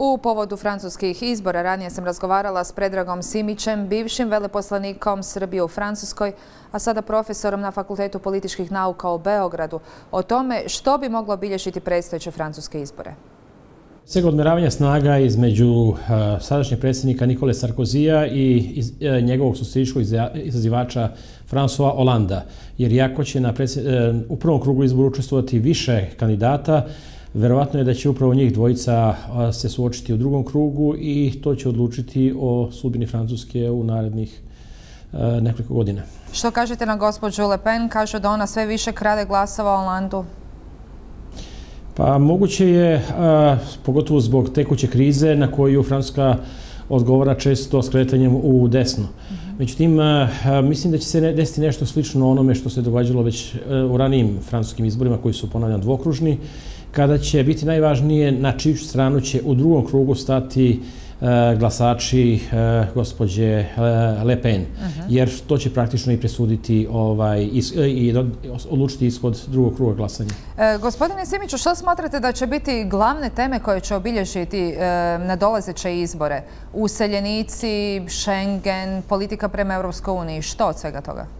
U povodu francuskih izbora ranije sam razgovarala s Predragom Simićem, bivšim veleposlanikom Srbije u Francuskoj, a sada profesorom na Fakultetu političkih nauka u Beogradu, o tome što bi moglo obilješiti predstojeće francuske izbore. Svega odmeravanja snaga između e, sadašnjeg predsjednika Nikole Sarkozija i e, njegovog socialističkog izazivača François Hollanda. Jer jako će na e, u prvom krugu izboru učestvovati više kandidata, Verovatno je da će upravo njih dvojica se suočiti u drugom krugu i to će odlučiti o sudbini Francuske u narednih nekoliko godina. Što kažete na gospođu Le Pen? Kažu da ona sve više krade glasova o Landu. Pa moguće je, pogotovo zbog tekuće krize na koju Francuska odgovara često skretanjem u desno. Međutim, mislim da će se desiti nešto slično onome što se događalo već u ranijim francuskim izborima koji su ponavljam dvokružni kada će biti najvažnije na čiju stranu će u drugom krugu stati e, glasači e, gospođe e, Le Pen, jer to će praktično i presuditi ovaj, i odlučiti ishod drugog kruga glasanja. Gospodine Simiću, što smatrate da će biti glavne teme koje će obilježiti nadolazeće izbore? Useljenici, Schengen, politika prema Evropskoj uniji, što od svega toga?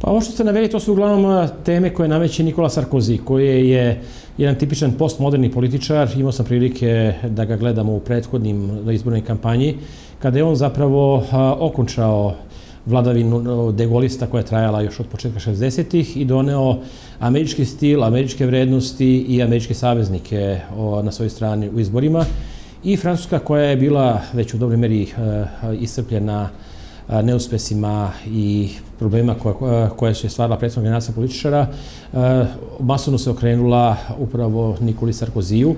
Pa ovo što ste naveli, to su uglavnom ono, teme koje nameće Nikola Sarkozy, koji je jedan tipičan postmoderni političar. Imao sam prilike da ga gledamo u prethodnim izbornoj kampanji, kada je on zapravo okončao vladavinu degolista koja je trajala još od početka 60-ih i doneo američki stil, američke vrednosti i američke saveznike na svojoj strani u izborima. I Francuska koja je bila već u dobroj meri e, iscrpljena neuspesima i problema koje su je stvarala predstavna generacija političara, masovno se okrenula upravo Nikoli Sarkoziju,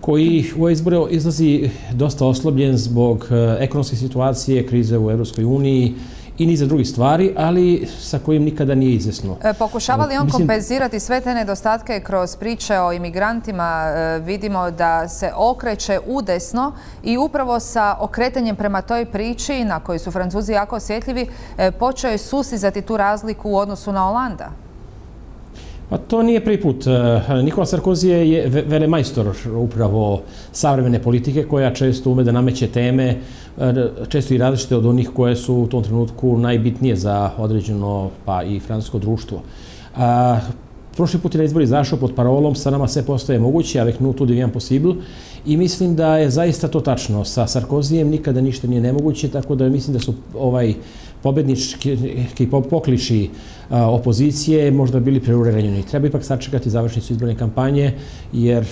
koji u izbore izlazi dosta oslobljen zbog ekonomske situacije, krize u Evropskoj uniji i niza drugih stvari, ali sa kojim nikada nije izvesno. E, pokušava li on kompenzirati sve te nedostatke kroz priče o imigrantima? E, vidimo da se okreće udesno i upravo sa okretanjem prema toj priči na kojoj su Francuzi jako osjetljivi, e, počeo je susizati tu razliku u odnosu na Olanda. Pa to nije prvi put. Eh, Nikola Sarkozy je velemajstor upravo savremene politike koja često ume da nameće teme eh, često i različite od onih koje su u tom trenutku najbitnije za određeno pa i francusko društvo. Eh, prošli put je na izbori zašao pod parolom sa nama sve postoje moguće, avec nous tout devient possible. I mislim da je zaista to tačno. Sa Sarkozijem nikada ništa nije nemoguće, tako da mislim da su ovaj pobednički pokliši opozicije možda bili preurerenjeni. Treba ipak sačekati završnicu izborne kampanje, jer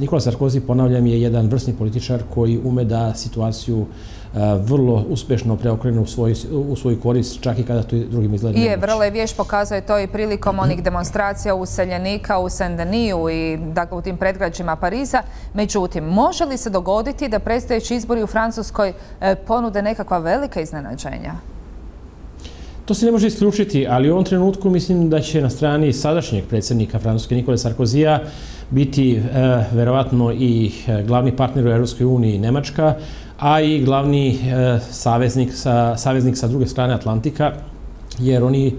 Nikola Sarkozy, ponavljam, je jedan vrsni političar koji ume da situaciju vrlo uspešno preokrenu u svoj, u svoju korist, čak i kada to drugim izgleda nemoć. Je, vrlo je vješ pokazuje to i prilikom onih demonstracija useljenika u Saint-Deniju i dakle, u tim predgrađima Pariza. Međutim, može li se dogoditi da predstojeći izbori u Francuskoj e, ponude nekakva velika iznenađenja? To se ne može isključiti, ali u ovom trenutku mislim da će na strani sadašnjeg predsjednika Francuske Nikole Sarkozija biti e, verovatno i eh, glavni partner u Europskoj uniji Nemačka, a i glavni e, saveznik, sa, saveznik sa druge strane Atlantika, jer oni e,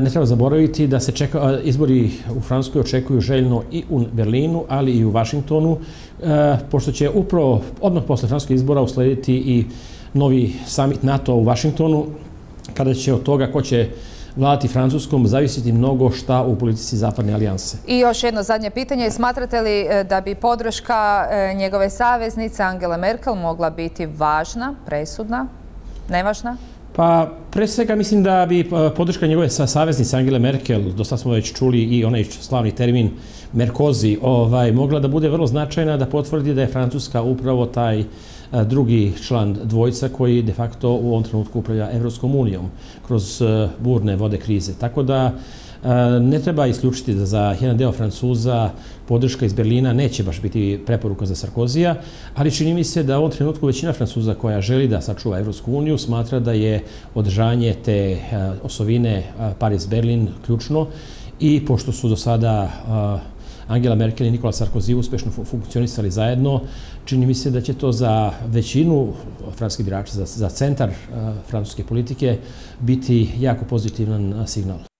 ne treba zaboraviti da se čeka, e, izbori u Francuskoj očekuju željno i u Berlinu, ali i u Vašingtonu, e, pošto će upravo odmah posle francuskih izbora uslediti i novi summit NATO u Vašingtonu, kada će od toga ko će vladati Francuskom zavisiti mnogo šta u politici Zapadne alijanse. I još jedno zadnje pitanje. Smatrate li e, da bi podrška e, njegove saveznice Angela Merkel mogla biti važna, presudna, nevažna? Pa, pre svega mislim da bi e, podrška njegove sa saveznice Angela Merkel, dosta smo već čuli i onaj slavni termin Merkozi, ovaj, mogla da bude vrlo značajna da potvrdi da je Francuska upravo taj e, drugi član dvojca koji de facto u ovom trenutku upravlja Evropskom unijom kroz e, burne vode krize. Tako da Eh, ne treba isključiti da za jedan deo Francuza podrška iz Berlina neće baš biti preporuka za Sarkozija, ali čini mi se da u ovom trenutku većina Francuza koja želi da sačuva Evropsku uniju smatra da je održanje te eh, osovine eh, Paris-Berlin ključno i pošto su do sada Angela Merkel i Nikola Sarkozy uspešno funkcionisali zajedno, čini mi se da će to za većinu francuskih birača, za, za centar francuske politike, biti jako pozitivan signal.